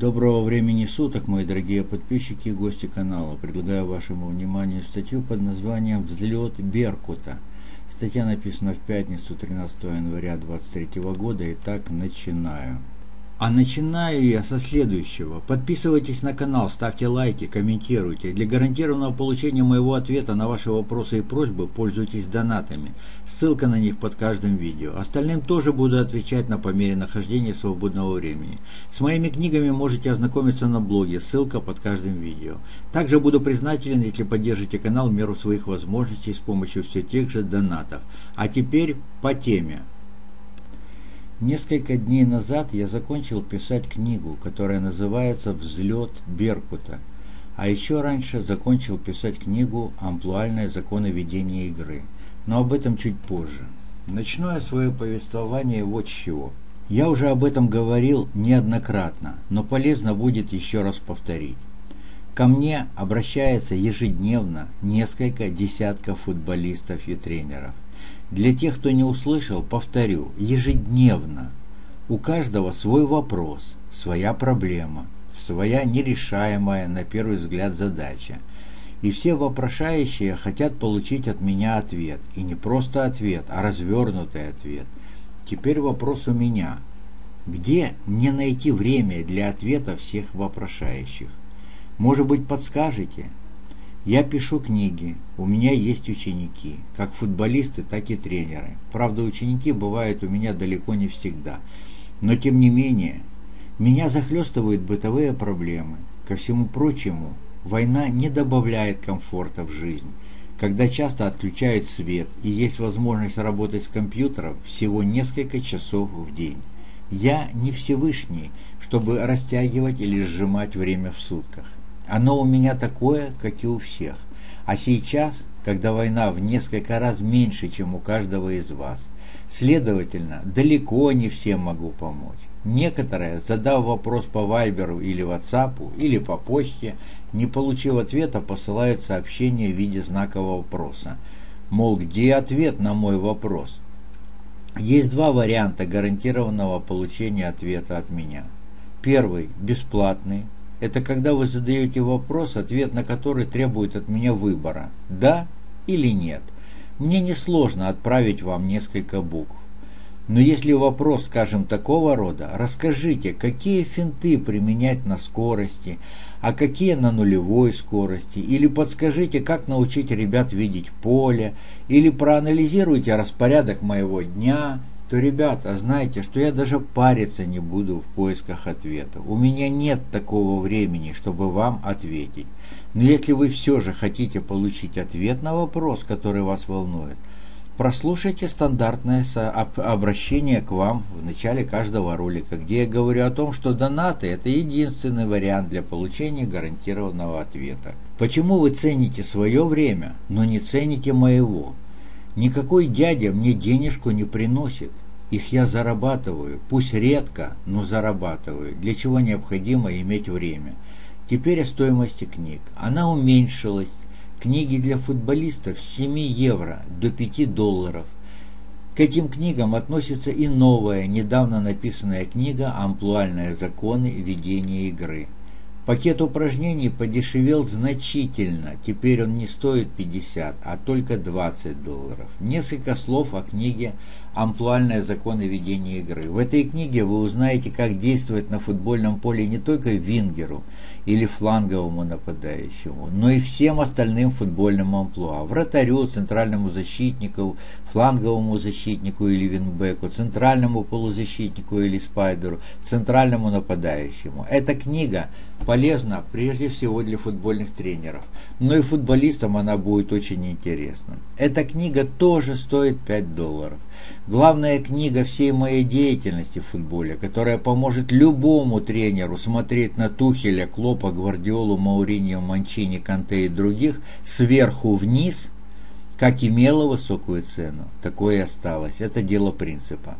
Доброго времени суток, мои дорогие подписчики и гости канала. Предлагаю вашему вниманию статью под названием «Взлет Беркута». Статья написана в пятницу 13 января 2023 года. Итак, начинаю. А начинаю я со следующего. Подписывайтесь на канал, ставьте лайки, комментируйте. Для гарантированного получения моего ответа на ваши вопросы и просьбы пользуйтесь донатами. Ссылка на них под каждым видео. Остальным тоже буду отвечать на по мере нахождения свободного времени. С моими книгами можете ознакомиться на блоге, ссылка под каждым видео. Также буду признателен, если поддержите канал в меру своих возможностей с помощью все тех же донатов. А теперь по теме. Несколько дней назад я закончил писать книгу, которая называется «Взлет Беркута», а еще раньше закончил писать книгу «Амплуальные законы ведения игры», но об этом чуть позже. Начну я свое повествование вот с чего. Я уже об этом говорил неоднократно, но полезно будет еще раз повторить. Ко мне обращается ежедневно несколько десятков футболистов и тренеров. Для тех, кто не услышал, повторю, ежедневно. У каждого свой вопрос, своя проблема, своя нерешаемая на первый взгляд задача. И все вопрошающие хотят получить от меня ответ. И не просто ответ, а развернутый ответ. Теперь вопрос у меня. Где мне найти время для ответа всех вопрошающих? Может быть, подскажете? Я пишу книги, у меня есть ученики, как футболисты, так и тренеры. Правда, ученики бывают у меня далеко не всегда. Но тем не менее, меня захлестывают бытовые проблемы. Ко всему прочему, война не добавляет комфорта в жизнь. Когда часто отключают свет и есть возможность работать с компьютером всего несколько часов в день. Я не Всевышний, чтобы растягивать или сжимать время в сутках. Оно у меня такое, как и у всех. А сейчас, когда война в несколько раз меньше, чем у каждого из вас, следовательно, далеко не всем могу помочь. Некоторые, задав вопрос по Вайберу или Ватсапу, или по почте, не получив ответа, посылают сообщение в виде знакового вопроса. Мол, где ответ на мой вопрос? Есть два варианта гарантированного получения ответа от меня. Первый – бесплатный, это когда вы задаете вопрос, ответ на который требует от меня выбора – да или нет. Мне несложно отправить вам несколько букв. Но если вопрос, скажем, такого рода, расскажите, какие финты применять на скорости, а какие на нулевой скорости, или подскажите, как научить ребят видеть поле, или проанализируйте распорядок моего дня – то, ребята, знайте, что я даже париться не буду в поисках ответа. У меня нет такого времени, чтобы вам ответить. Но если вы все же хотите получить ответ на вопрос, который вас волнует, прослушайте стандартное обращение к вам в начале каждого ролика, где я говорю о том, что донаты – это единственный вариант для получения гарантированного ответа. Почему вы цените свое время, но не цените моего? Никакой дядя мне денежку не приносит. Их я зарабатываю, пусть редко, но зарабатываю, для чего необходимо иметь время. Теперь о стоимости книг. Она уменьшилась. Книги для футболистов с 7 евро до 5 долларов. К этим книгам относится и новая, недавно написанная книга «Амплуальные законы ведения игры». Пакет упражнений подешевел значительно, теперь он не стоит 50, а только 20 долларов. Несколько слов о книге «Амплуальные законы ведения игры». В этой книге вы узнаете, как действовать на футбольном поле не только вингеру или фланговому нападающему, но и всем остальным футбольным амплуа. Вратарю, центральному защитнику, фланговому защитнику или вингбеку, центральному полузащитнику или спайдеру, центральному нападающему. Эта книга полезна прежде всего для футбольных тренеров, но и футболистам она будет очень интересна. Эта книга тоже стоит 5 долларов. Главная книга всей моей деятельности в футболе, которая поможет любому тренеру смотреть на Тухеля, Клопа, Гвардиолу, Мауриньо, Манчини, Канте и других сверху вниз, как имела высокую цену, такое и осталось. Это дело принципа.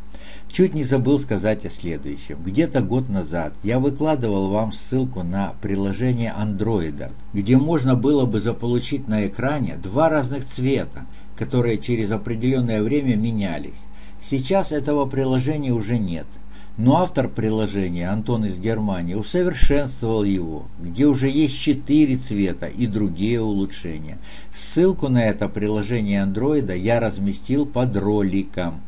Чуть не забыл сказать о следующем. Где-то год назад я выкладывал вам ссылку на приложение андроида, где можно было бы заполучить на экране два разных цвета, которые через определенное время менялись. Сейчас этого приложения уже нет. Но автор приложения, Антон из Германии, усовершенствовал его, где уже есть четыре цвета и другие улучшения. Ссылку на это приложение андроида я разместил под роликом.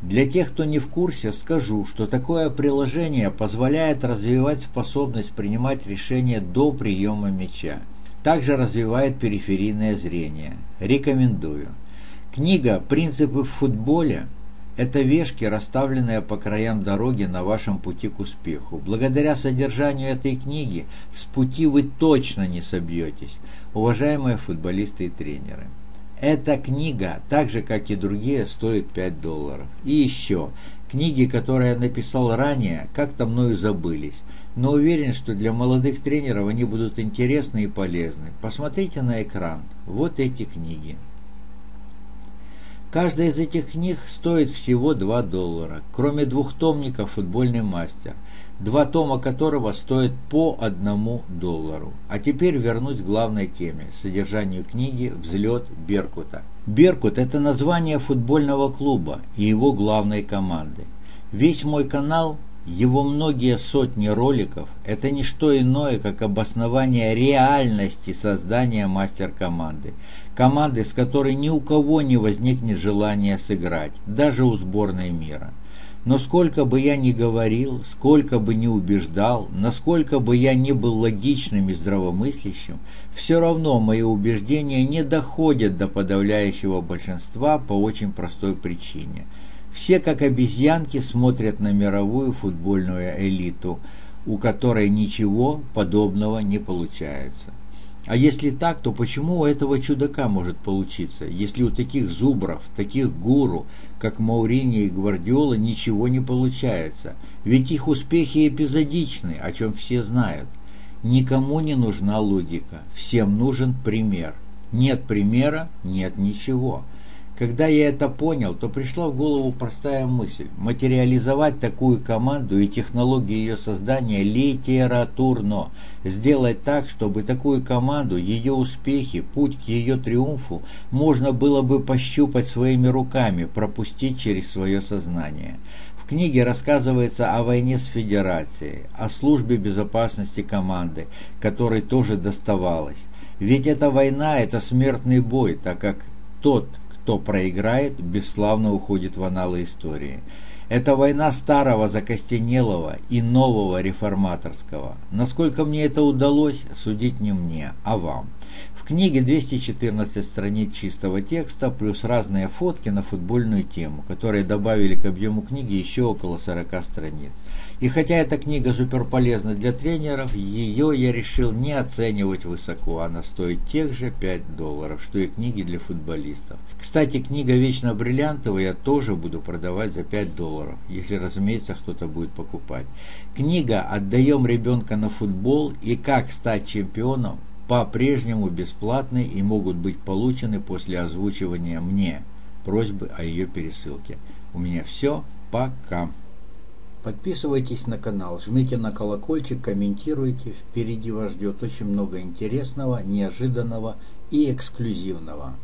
Для тех, кто не в курсе, скажу, что такое приложение позволяет развивать способность принимать решения до приема мяча. Также развивает периферийное зрение. Рекомендую. Книга «Принципы в футболе» Это вешки, расставленные по краям дороги на вашем пути к успеху. Благодаря содержанию этой книги с пути вы точно не собьетесь, уважаемые футболисты и тренеры. Эта книга, так же как и другие, стоит 5 долларов. И еще, книги, которые я написал ранее, как-то мною забылись, но уверен, что для молодых тренеров они будут интересны и полезны. Посмотрите на экран. Вот эти книги. Каждая из этих книг стоит всего 2 доллара, кроме двухтомника «Футбольный мастер», два тома которого стоят по одному доллару. А теперь вернусь к главной теме – содержанию книги «Взлет Беркута». Беркут – это название футбольного клуба и его главной команды. Весь мой канал его многие сотни роликов – это не что иное, как обоснование реальности создания мастер-команды. Команды, с которой ни у кого не возникнет желания сыграть, даже у сборной мира. Но сколько бы я ни говорил, сколько бы ни убеждал, насколько бы я ни был логичным и здравомыслящим, все равно мои убеждения не доходят до подавляющего большинства по очень простой причине – все, как обезьянки, смотрят на мировую футбольную элиту, у которой ничего подобного не получается. А если так, то почему у этого чудака может получиться, если у таких зубров, таких гуру, как Маурини и Гвардиола, ничего не получается? Ведь их успехи эпизодичны, о чем все знают. Никому не нужна логика, всем нужен пример. Нет примера – нет ничего. Когда я это понял, то пришла в голову простая мысль – материализовать такую команду и технологии ее создания литературно, сделать так, чтобы такую команду, ее успехи, путь к ее триумфу можно было бы пощупать своими руками, пропустить через свое сознание. В книге рассказывается о войне с Федерацией, о службе безопасности команды, которой тоже доставалось. Ведь эта война – это смертный бой, так как тот, кто проиграет, бесславно уходит в аналы истории. Это война старого закостенелого и нового реформаторского. Насколько мне это удалось, судить не мне, а вам. Книге 214 страниц чистого текста, плюс разные фотки на футбольную тему, которые добавили к объему книги еще около 40 страниц. И хотя эта книга супер полезна для тренеров, ее я решил не оценивать высоко, она стоит тех же 5 долларов, что и книги для футболистов. Кстати, книга «Вечно бриллиантовая» я тоже буду продавать за 5 долларов, если, разумеется, кто-то будет покупать. Книга «Отдаем ребенка на футбол» и «Как стать чемпионом» по-прежнему бесплатны и могут быть получены после озвучивания мне просьбы о ее пересылке. У меня все. Пока. Подписывайтесь на канал, жмите на колокольчик, комментируйте. Впереди вас ждет очень много интересного, неожиданного и эксклюзивного.